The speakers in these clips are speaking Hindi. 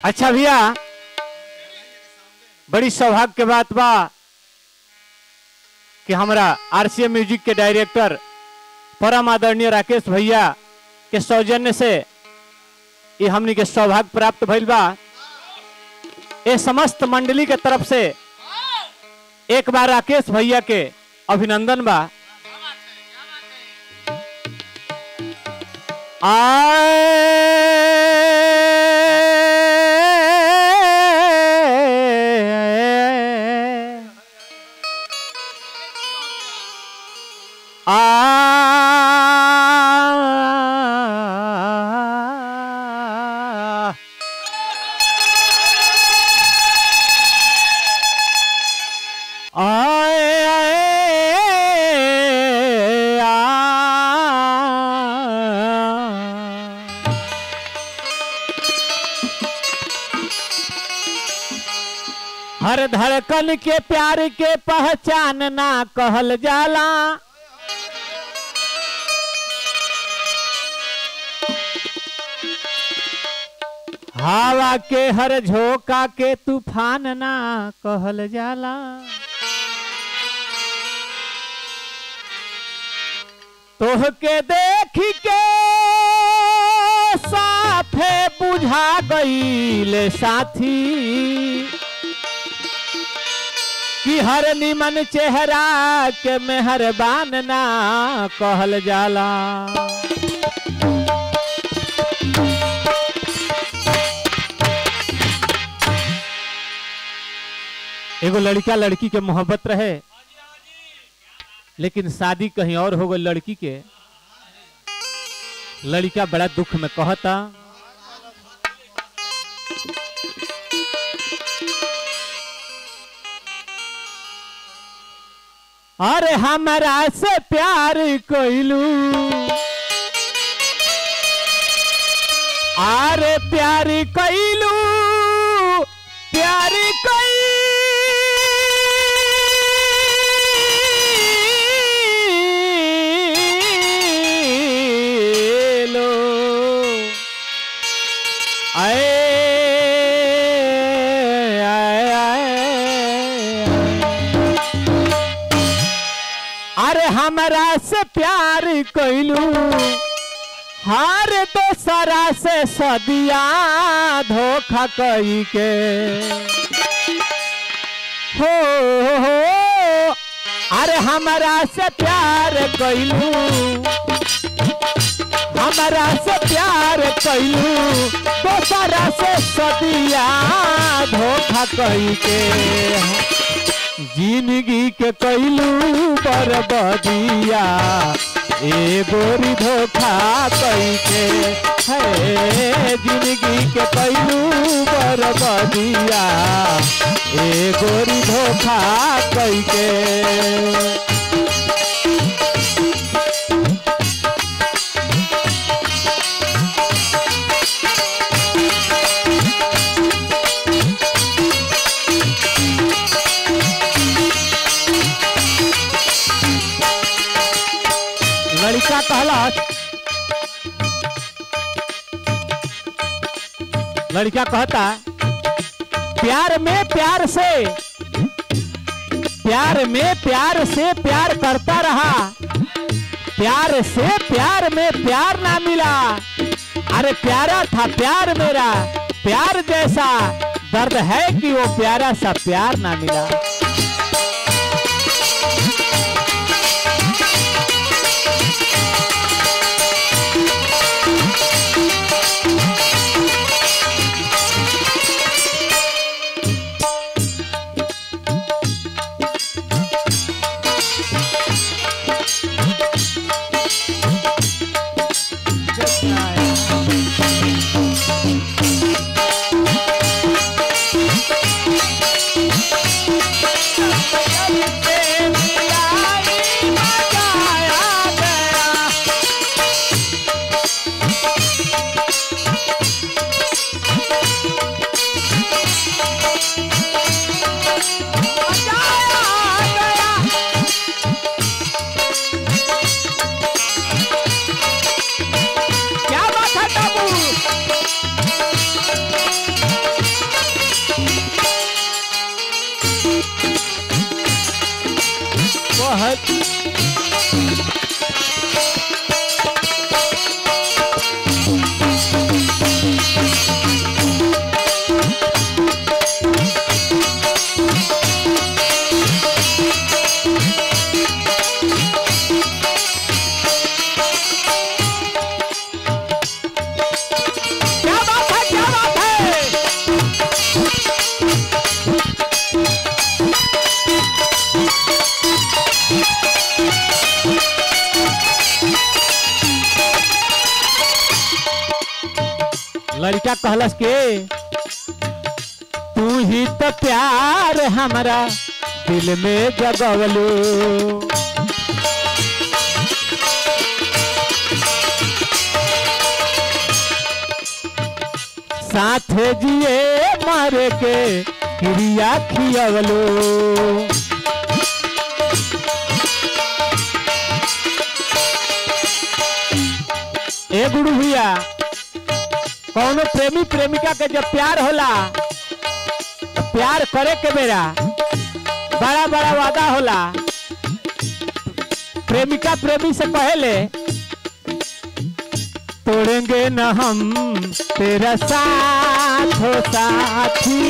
अच्छा भैया, बड़ी सौभाग्य के बात बा कि हमारा आरसीएम म्यूज़िक के डायरेक्टर परम आदरणीय राकेश भैया के सौजन्य से ये हमनी के सौभाग्य प्राप्त भइल बा। ये समस्त मंडली के तरफ़ से एक बार राकेश भैया के अभिनंदन बा। आए धड़कन के प्यार के पहचान ना कहल जाला। हवा के हर झोंका के तूफ़ान ना कहल जाला। तोह के देख के साफे बुझा गईल साथी। कि हर निमन चेहरा के मेहरबान ना कहल जाला। एगो लड़का लड़की के मोहब्बत रहे, लेकिन शादी कहीं और हो गई लड़की के। लड़का बड़ा दुख में कहता अरे हमारा से प्यार कोइलू अरे प्यार कोइलू प्यार कोइलो हमरा से प्यार कोइलू। हार दोसरा से सदिया धोखा कई के हो हो, अरे हमरा से प्यार कैलू हमारा से प्यार कैलू दोसरा से सदिया धोखा कई के ज़िंदगी के कैलू बरबदिया ए बोरी धोखा कैसे है? ज़िंदगी के कैलू बरबदिया ए गोरी धोखा कई लड़का कहता प्यार में प्यार से, प्यार में प्यार से प्यार करता रहा, प्यार से प्यार में प्यार ना मिला। अरे प्यारा था प्यार मेरा, प्यार जैसा, दर्द है कि वो प्यारा सा प्यार ना मिला। कहलस के। तू ही तो प्यार हमारा दिल में जगवलू। साथ जिए मारे के क्रिया खियवलू। ए गुरु भैया कौनो प्रेमी प्रेमिका के जब प्यार होला, प्यार करे के बेरा, बड़ा बड़ा वादा होला। प्रेमिका प्रेमी से पहले, तोड़ेंगे न हम तेरा साथ, हो साथी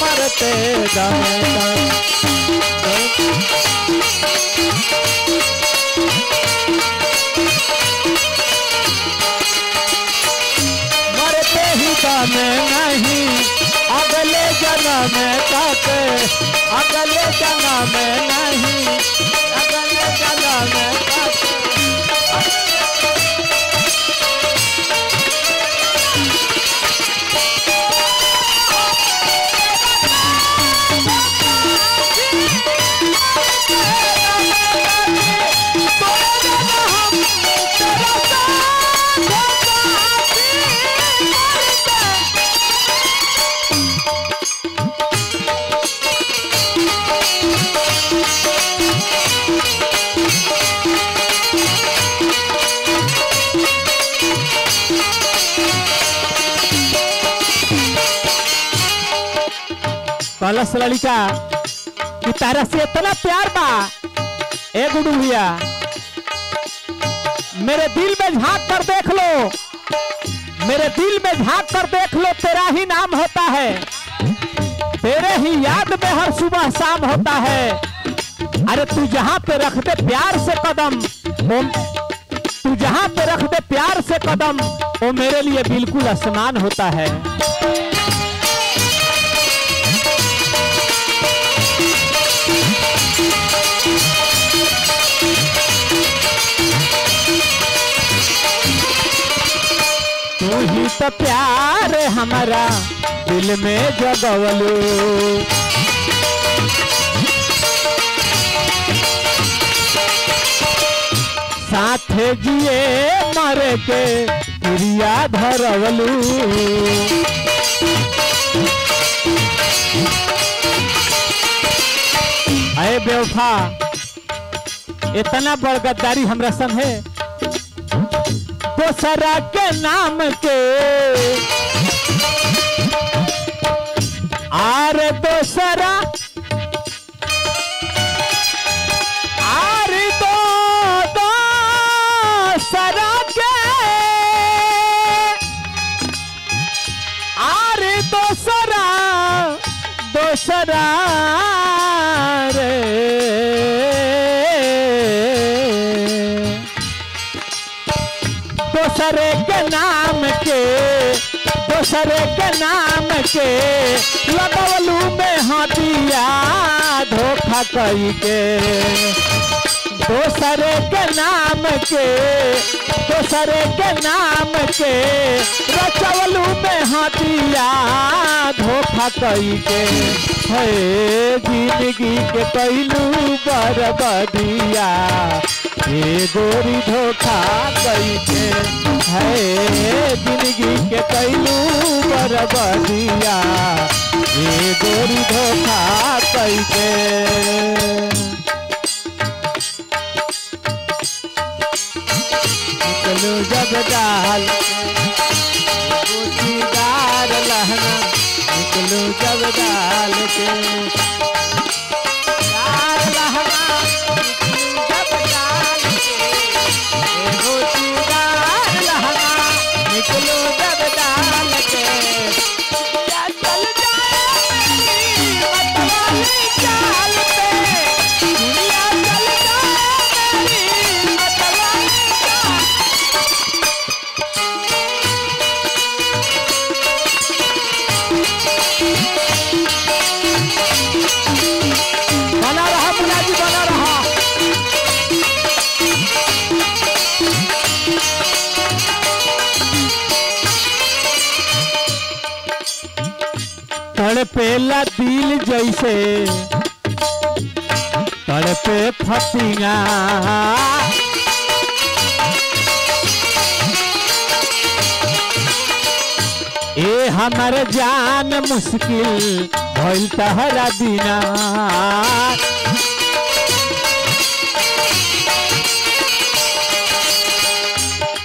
मरते दम तक। में दम नहीं अगले जन्म तक अगले जन्म नहीं कलश लड़का कि तारा से इतना प्यार बा ए गुडू भैया मेरे दिल में झाँक कर देख लो मेरे दिल में झाँक कर देख लो तेरा ही नाम होता है तेरे ही याद में हर सुबह शाम होता है अरे तू जहाँ पे रख दे प्यार से कदम तू जहाँ पे रख दे प्यार से कदम वो मेरे लिए बिल्कुल आसमान होता है तू ही तो प्यार हमारा, दिल में जगवलू। साथ जिए मर के क्रिया धरवलू। अरे बेवफा, इतना बड़ गद्दारी हमरा संग है। दोसरा के नाम के। आर दोसरा आर दो आर दोसरा दोसरे के नाम के लगवलू में हदिया धोखा कई के। दोसरे के नाम के दोसरे के नाम के रचवलू में हदिया धोखा कई के। है ज़िंदगी के कैलू बरबदिया ये गोरी धोखा कई के है ज़िंदगी के कैलू बरबदिया ये गोरी धोखा कई के जब डाल लहना। डाल के। तड़पेला दिल जैसे। तड़पे फतिया ए हमर जान मुश्किल भइल तहरा बिना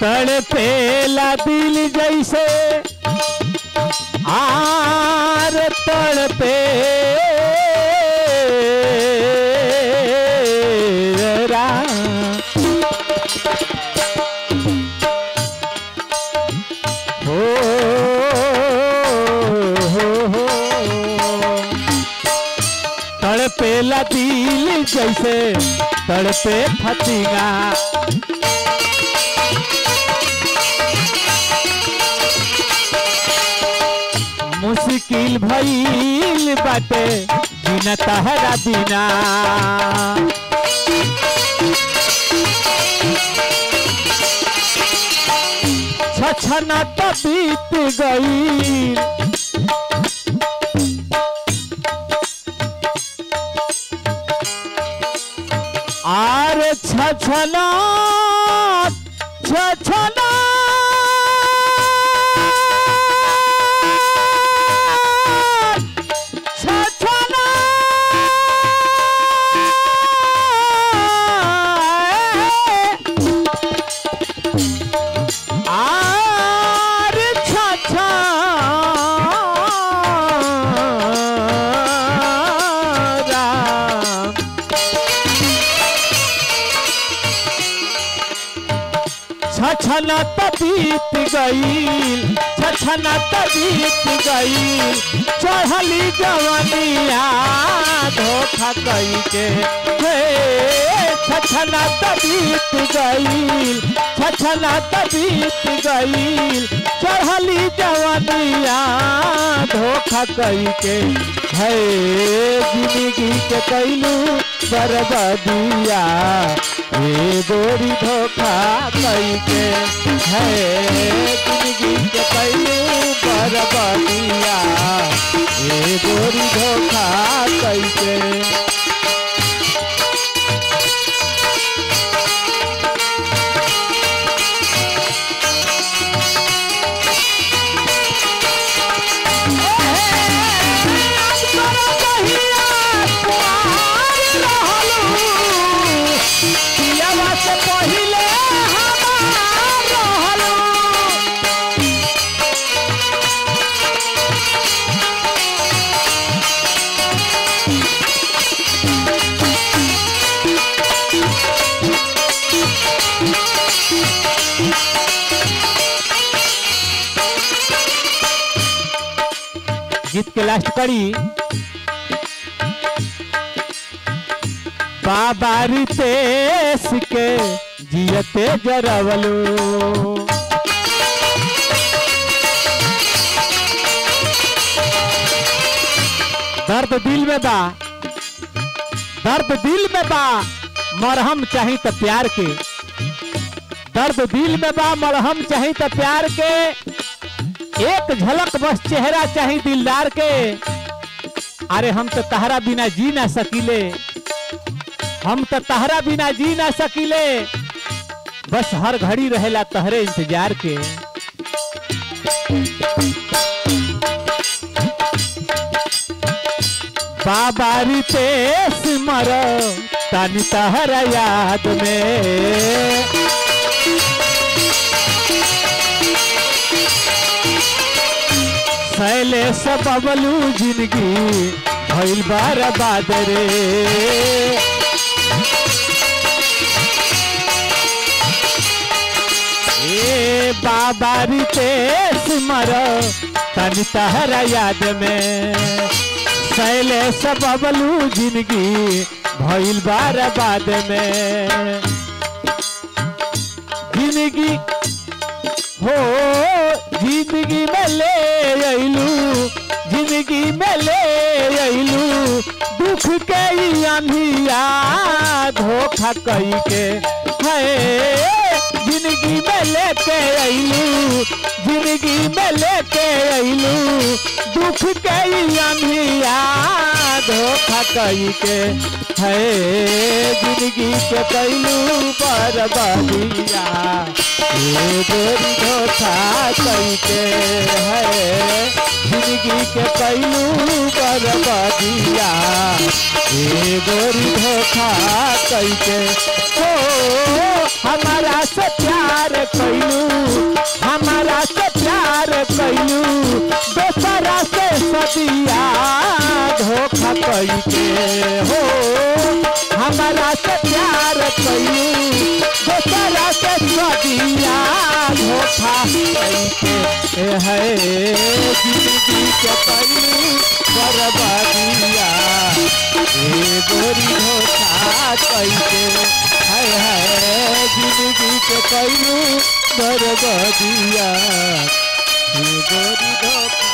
तड़पेला दिल जैसे। आर तड़पे। तड़पेला दिल जैसे तड़पे फतिया मुश्किल भइल बाटे बिना तहरा बिना। छछना तो बीत गई। आर छछना छछना छछना तबीत गई छछना तबीत गई चढ़ली जवनिया धोखा कई के छछना तबीत गई छछना तबीत गई चढ़ली जवनिया धोखा कई के है, ज़िंदगी के कैलू बर्बादिया ये गोरी धोखा कई के है। ज़िंदगी के कैलू बरबदिया, ये गोरी धोखा कई लास्ट कड़ी बाबा रितेश के जियते जरवलू। दर्द दिल में बा। दर्द दिल में बा, मरहम चाही तो प्यार के। दर्द दिल में बा, मरहम चाही तो प्यार के। एक झलक बस चेहरा चाही दिलदार के। अरे हम तो तहरा बिना जी ना सकीले। हम तो तहरा बिना जी ना सकीले। बस हर घड़ी रहेला तहरे इंतज़ार के। बाबा रितेश मरो, तनी तहरा याद में। शैलेश बबलू ज़िंदगी, भइल बर्बाद रे। ए बाबा रितेश मरो, तन तहरा याद में। शैलेश बबलू ज़िंदगी, भइल बर्बाद में। ज़िंदगी हो ज़िंदगी में ले अइलू ज़िंदगी में ले अइलू दुख के अंधिया, धोखा कई के है। ज़िंदगी में लेके अलू ज़िंदगी में लेके अलू दुख के अंधिया धोखा कई के है, ज़िंदगी के कैलू बरबदिया गोरी धोखा कई के है, ज़िंदगी के कैलू बरबदिया ए गोरी धोखा कई के ओ हमारा से प्यार कैलू हमारा से प्यार कैलू से सदिया धोखा कई के हो? हमारा से प्यार कैलू दोसरा से सदिया धोखा कई के है? ज़िंदगी के कैलू बर्बादिया ए गोरी धोखा कई के हाय हाय ज़िंदगी के कैलू बर्बादिया ए गोरी धोखा